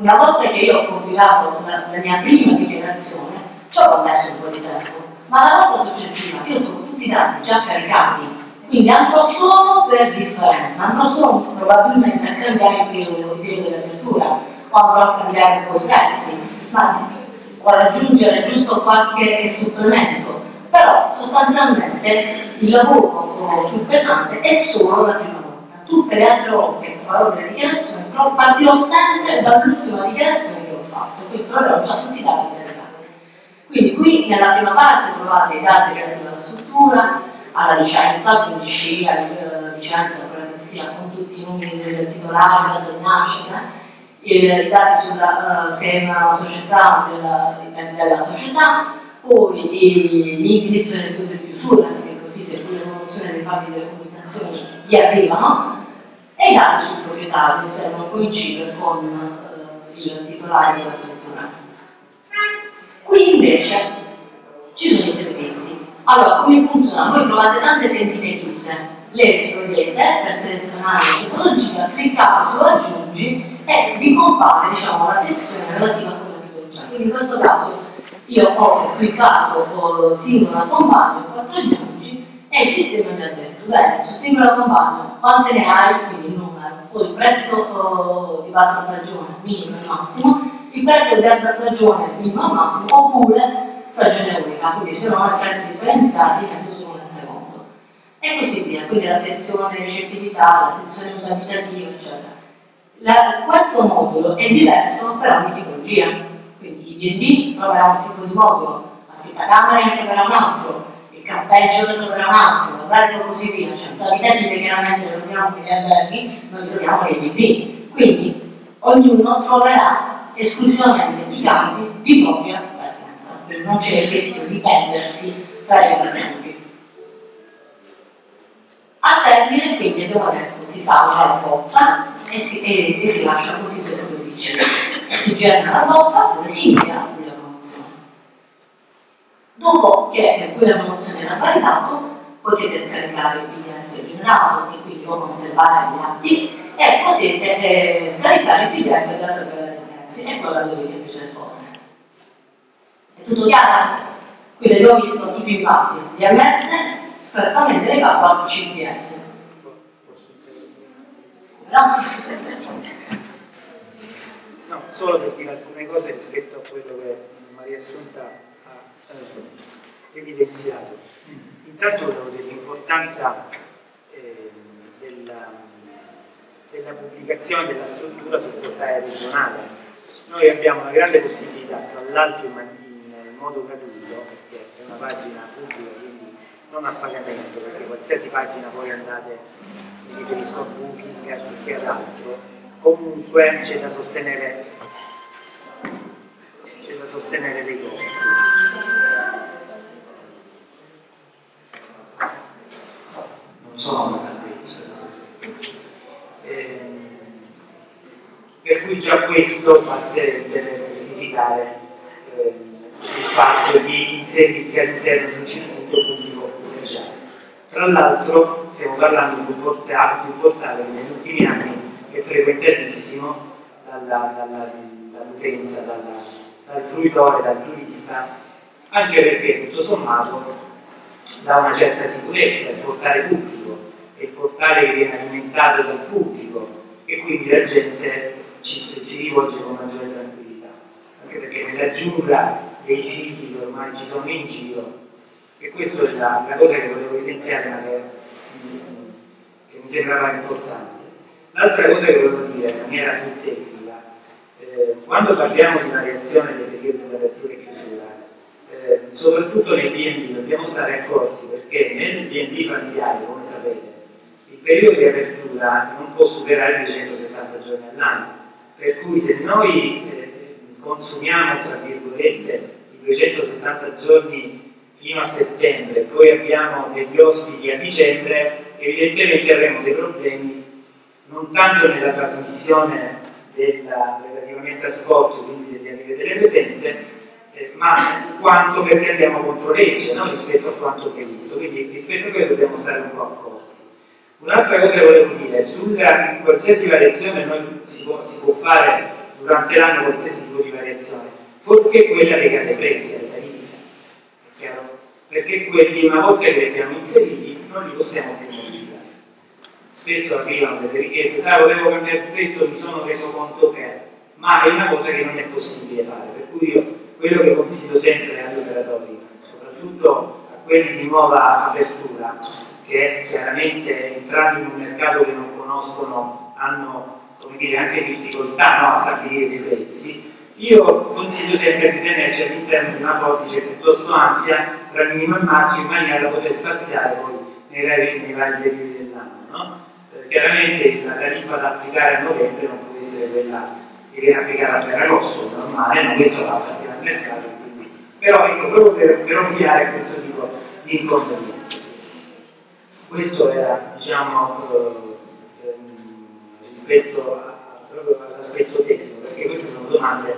Una volta che io ho compilato la, la mia prima dichiarazione, ci ho messo un po' di tempo, ma la volta successiva io trovo tutti i dati già caricati, quindi andrò solo per differenza, andrò solo probabilmente a cambiare il periodo, il periodo o andrò a cambiare un po' i prezzi, ma o ad aggiungere giusto qualche supplemento, però sostanzialmente il lavoro più pesante è solo la prima tutte le altre volte che farò delle dichiarazioni partirò sempre dall'ultima dichiarazione che ho fatto, quindi troverò già tutti i dati caricati. Quindi qui nella prima parte trovate i dati relativi alla struttura, alla licenza, quindi sci, alla eh, licenza, quella che sia, con tutti i numeri del titolare, della nascita, i dati sulla uh, se è una società, della, della società, poi l'indirizzo del punto di chiusura, perché così se tu l'evoluzione dei fatti delle comunicazioni gli arrivano, e i dati sul proprietario se non coincide con eh, il titolare della struttura. Qui invece ci sono i servizi. Allora, come funziona? Voi trovate tante tendine chiuse, le escludete per selezionare la tipologia, cliccate su aggiungi e vi compare diciamo, la sezione relativa a quella tipologia. Quindi in questo caso io ho cliccato singola compagno, ho fatto aggiungi e il sistema mi ha detto, bene, su singola compagno quante ne hai, quindi il numero, poi il prezzo uh, di bassa stagione, minimo e massimo, il prezzo di alta stagione, minimo e massimo, oppure stagione unica, quindi se non ho prezzi differenziati metto solo nel secondo. E così via, quindi la sezione ricettività, la sezione abitativa, eccetera. La, questo modulo è diverso per ogni tipologia, quindi il B&B troverà un tipo di modulo, affittacamere ne troverà un altro, campeggio ne troverà un altro, l'albergo e così via, cioè abitative chiaramente le troviamo negli alberghi, noi troviamo nei BB, quindi ognuno troverà esclusivamente i campi di propria pertinenza, per non c'è il rischio di perdersi tra gli alberghi. A termine, quindi abbiamo detto, si salva la bozza e si, e, e si lascia così sotto il dice. Si genera la bozza, poi si invia Dopo che quella promozione era validato, potete scaricare il PDF generato e quindi o conservare gli atti e potete eh, scaricare il PDF della tabella dei prezzi e poi la dovete invece esporre. È tutto chiaro? Quindi abbiamo visto i primi passi di MS strettamente legato al CPS. No? no, solo per dire alcune cose rispetto a quello che Maria Assunta eh, evidenziato. Intanto volevo dell'importanza eh, della, della, pubblicazione della struttura sul portale regionale. Noi abbiamo una grande possibilità, tra l'altro in, modo gratuito, perché è una pagina pubblica, quindi non a pagamento, perché qualsiasi pagina poi andate, mi riferisco a Booking, anziché ad altro, comunque c'è da sostenere, c'è da sostenere dei costi. sono una grandezza. Eh, per cui già questo basterebbe giustificare eh, il fatto di inserirsi all'interno di un circuito pubblico ufficiale. Tra l'altro stiamo parlando di un portale, di un portale che negli ultimi anni è frequentatissimo dall'utenza, dalla, dal fruitore, dal turista, anche perché tutto sommato dà una certa sicurezza il portale pubblico, è il portale che viene alimentato dal pubblico e quindi la gente ci, si rivolge con maggiore tranquillità, anche perché nella giungla dei siti che ormai ci sono in giro, e questa è la, la, cosa che volevo evidenziare ma che, che mi sembrava importante. L'altra cosa che volevo dire in maniera più tecnica, eh, quando parliamo di variazione dei periodi di apertura e chiusura, eh, soprattutto nei B&B dobbiamo stare accorti perché nel B&B familiare, come sapete, il periodo di apertura non può superare i 270 giorni all'anno, per cui se noi eh, consumiamo, tra virgolette, i 270 giorni fino a settembre, poi abbiamo degli ospiti a dicembre, evidentemente avremo dei problemi non tanto nella trasmissione della, relativamente a sport, quindi degli arrivi delle presenze, eh, ma quanto perché andiamo contro legge no? rispetto a quanto previsto, quindi rispetto a quello dobbiamo stare un po' accorti. Un'altra cosa che volevo dire, sulla qualsiasi variazione noi si può, si può fare durante l'anno qualsiasi tipo di variazione, fuorché quella legata ai prezzi, alle tariffe, è chiaro? Perché quelli una volta che li abbiamo inseriti non li possiamo più modificare. Spesso arrivano delle richieste, sai volevo cambiare il prezzo, mi sono reso conto che, ma è una cosa che non è possibile fare, per cui io quello che consiglio sempre agli operatori, soprattutto a quelli di nuova apertura, che chiaramente entrando in un mercato che non conoscono hanno dire, anche difficoltà no, a stabilire dei prezzi, io consiglio sempre di tenerci all'interno di una forbice piuttosto ampia tra minimo e massimo in maniera da poter spaziare poi nei vari, nei periodi dell'anno. No? Eh, chiaramente la tariffa da applicare a novembre non può essere quella che viene applicata a Ferragosto, normale, ma questo va applicare al mercato. Quindi. Però ecco, proprio per, per ovviare questo tipo di inconvenienti. Questo era, diciamo, eh, rispetto a, proprio all'aspetto tecnico, perché queste sono domande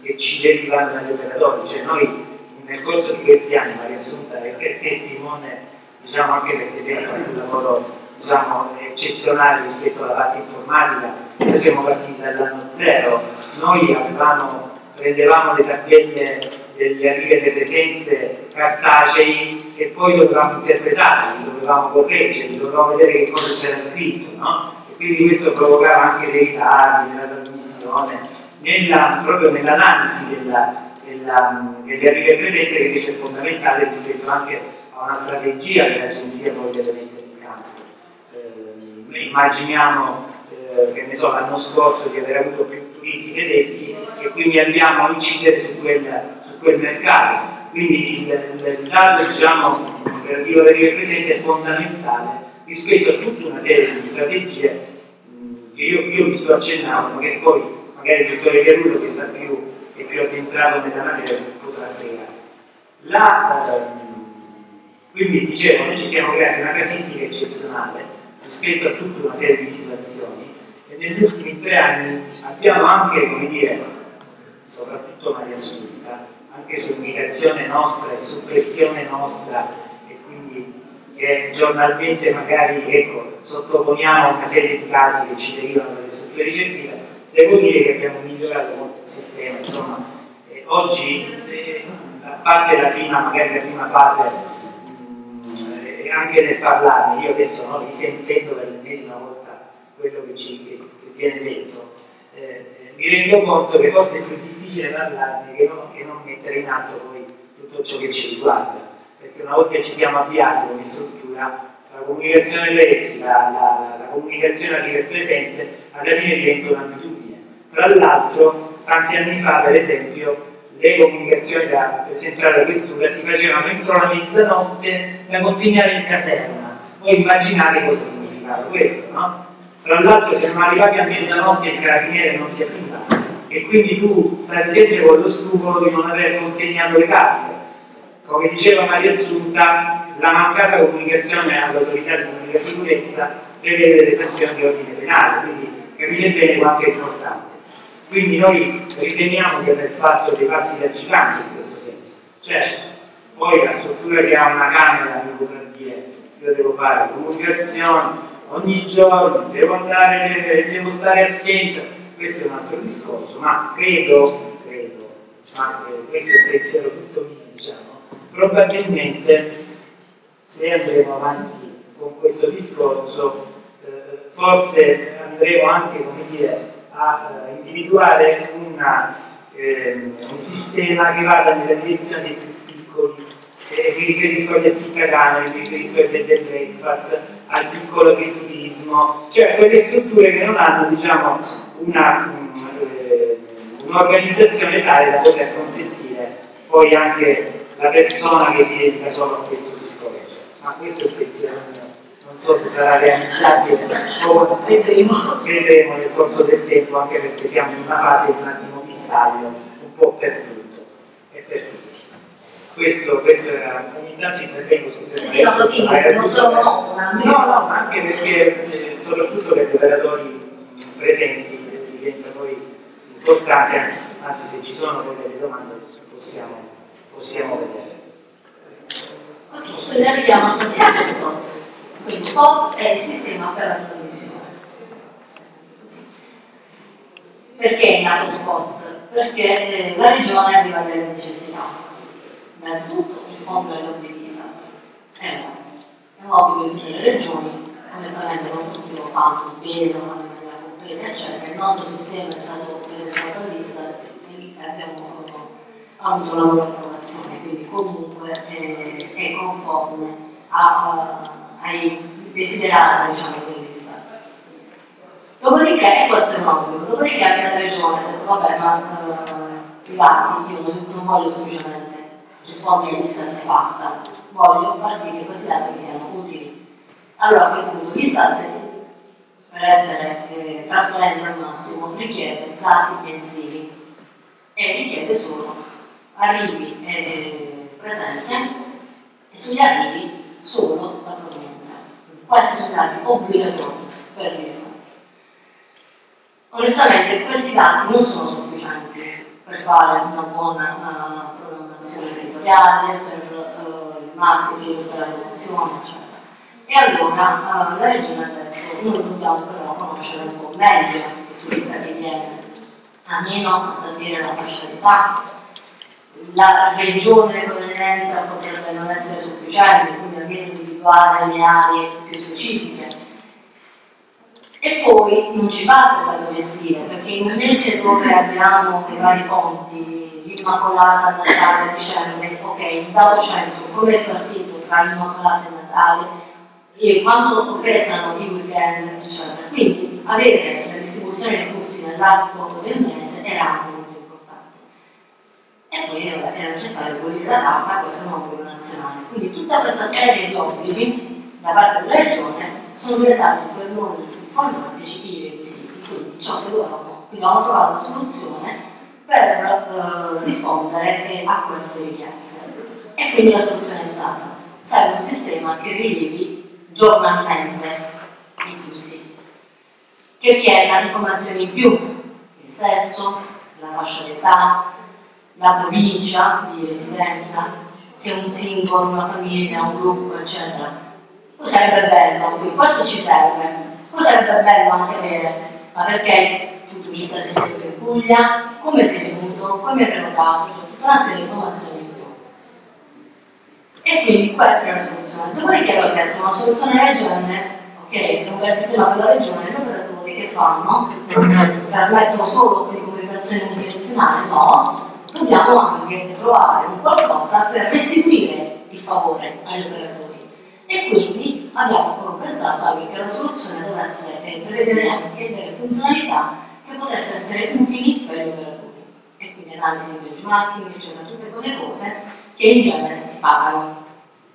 che ci derivano dagli operatori, cioè noi nel corso di questi anni, Maria Assunta è, è testimone, diciamo anche perché ha fatto un lavoro diciamo, eccezionale rispetto alla parte informatica, noi siamo partiti dall'anno zero, noi avevamo, prendevamo le tabelle delle arrive delle presenze cartacei e poi dovevamo interpretarli, dovevamo correggerli, dovevamo vedere che cosa c'era scritto, no? E quindi questo provocava anche dei ritardi nella trasmissione, nella, proprio nell'analisi delle arrive e presenze che invece è fondamentale rispetto anche a una strategia che l'agenzia poi deve mettere in campo. Eh, immaginiamo, eh, che ne so, l'anno scorso di aver avuto più turisti tedeschi e quindi andiamo a incidere su quel, quel mercato. Quindi il, il dato diciamo, relativo alle arrive e presenze è fondamentale rispetto a tutta una serie di strategie che io, io vi sto accennando, ma che poi magari il dottore Chiarullo che sta più e più addentrato nella materia potrà spiegare. La, ehm, quindi dicevo, noi ci siamo creati una casistica eccezionale rispetto a tutta una serie di situazioni e negli ultimi tre anni abbiamo anche, come dire, soprattutto Maria Assunta, anche su indicazione nostra e su pressione nostra e quindi che giornalmente magari ecco, sottoponiamo una serie di casi che ci derivano dalle strutture ricettive, devo dire che abbiamo migliorato molto il sistema, insomma, eh, oggi, eh, a parte la prima, magari la prima fase, mh, eh, anche nel parlarne, io adesso no, risentendo per l'ennesima volta quello che, ci, che, che viene detto, eh, eh, mi rendo conto che forse è più difficile parlarne che non, che non mettere in atto poi tutto ciò che ci riguarda, perché una volta che ci siamo avviati come struttura, la comunicazione prezzi, la, la, la comunicazione a presenze, alla fine diventa un'abitudine tra l'altro, tanti anni fa, per esempio, le comunicazioni da presentare alla questura si facevano entro la mezzanotte da consegnare in caserma. Voi immaginate cosa significava questo, no? Tra l'altro siamo arrivati a mezzanotte e il carabiniere non ti arriva e quindi tu stai sempre con lo scrupolo di non aver consegnato le carte. Come diceva Maria Assunta, la mancata comunicazione all'autorità di pubblica sicurezza prevede delle sanzioni di ordine penale, quindi capite bene quanto è importante. Quindi noi riteniamo di aver fatto dei passi da gigante in questo senso. Certo, poi la struttura che ha una camera mi potrà io devo fare comunicazioni ogni giorno, devo andare, devo stare attento, questo è un altro discorso, ma credo, credo, ma questo è un pensiero tutto mio, diciamo, probabilmente se andremo avanti con questo discorso eh, forse andremo anche, come dire, a uh, individuare una, eh, un sistema che vada nella direzione dei più piccoli. Eh, mi riferisco agli affittacani, mi riferisco al bed and breakfast, al piccolo agriturismo, cioè quelle strutture che non hanno diciamo, una, eh, un'organizzazione tale da poter consentire poi anche la persona che si dedica solo a questo discorso. Ma questo è il pensiero mio. Non so se sarà realizzabile. O vedremo. vedremo nel corso del tempo anche perché siamo in una fase un attimo di stadio un po' per tutto e per tutti questo, questo era ogni tanto intervengo scusate sì, sì, no, così, non sono monotona no, no, anche perché eh, soprattutto per gli operatori presenti diventa poi importante anzi se ci sono poi delle domande possiamo, possiamo vedere ok, quindi arriviamo al faticato spot quindi spot è il sistema per la trasmissione. Perché è nato spot? Perché eh, la regione aveva delle necessità. Innanzitutto rispondere alle obblighi di Stato. È un obbligo di tutte le regioni, onestamente non tutti lo fanno bene, lo fanno in maniera completa, eccetera. Il nostro sistema è stato presentato all'Istat e abbiamo avuto la loro approvazione, quindi comunque è, è conforme a, a, ai desiderati diciamo, dell'Istat. Dopodiché, e questo è un obbligo, dopodiché abbiamo la regione ha detto vabbè ma uh, i dati io non, non voglio semplicemente rispondere all'Istat e basta, voglio far sì che questi dati mi siano utili. Allora a quel punto l'Istat per essere eh, trasparente al massimo richiede dati mensili e richiede solo arrivi e presenze e sugli arrivi solo la provenienza. Questi sono dati obbligatori per l'Istat. Onestamente questi dati non sono sufficienti per fare una buona uh, programmazione territoriale, per uh, il marketing, per la promozione, eccetera. E allora uh, la Regione ha detto noi dobbiamo però conoscere un po' meglio il turista che viene, almeno a sapere la fascia la regione di provenienza potrebbe non essere sufficiente, quindi almeno individuare le aree più specifiche. E poi non ci basta il dato mensile, perché in un mese dove abbiamo i vari ponti, l'Immacolata, Natale, dicembre, ok, dato 100, come è partito tra l'Immacolata e Natale, e quanto pesano i weekend, eccetera. Quindi avere la distribuzione dei flussi nell'arco del mese era anche molto importante. E poi era necessario abolire la data, questo è un obbligo nazionale. Quindi tutta questa serie di obblighi da parte della regione sono diventati in quel momento informatici i requisiti, quindi ciò che dovevamo, quindi abbiamo trovato una soluzione per eh, rispondere a queste richieste. E quindi la soluzione è stata, serve un sistema che rilevi giornalmente i flussi, che chieda informazioni in più, il sesso, la fascia d'età, la provincia di residenza, se un singolo, una famiglia, un gruppo, eccetera. Poi sarebbe bello, questo ci serve, poi sarebbe bello anche avere, ma perché tu venuto in Puglia, come sei venuto, come hai prenotato, cioè tutta una serie di informazioni in più. E quindi questa è la soluzione. Dopodiché ho detto una soluzione regione, ok, un bel sistema per la regione, gli operatori che fanno, trasmettono solo quindi comunicazione multidirezionale, no, dobbiamo anche trovare un qualcosa per restituire il favore agli operatori. E quindi abbiamo pensato anche che la soluzione dovesse prevedere anche delle funzionalità che potessero essere utili per gli operatori. E quindi analisi di benchmarking, eccetera, tutte quelle cose che in genere si pagano.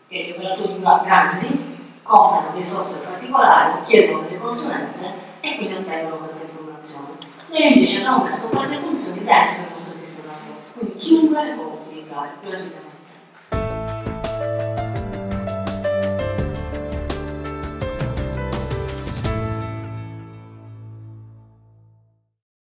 Che gli operatori grandi comprano dei software particolari, chiedono delle consulenze e quindi ottengono queste informazioni. Noi invece abbiamo messo queste funzioni dentro il nostro sistema sport, quindi chiunque le può utilizzare gratuitamente.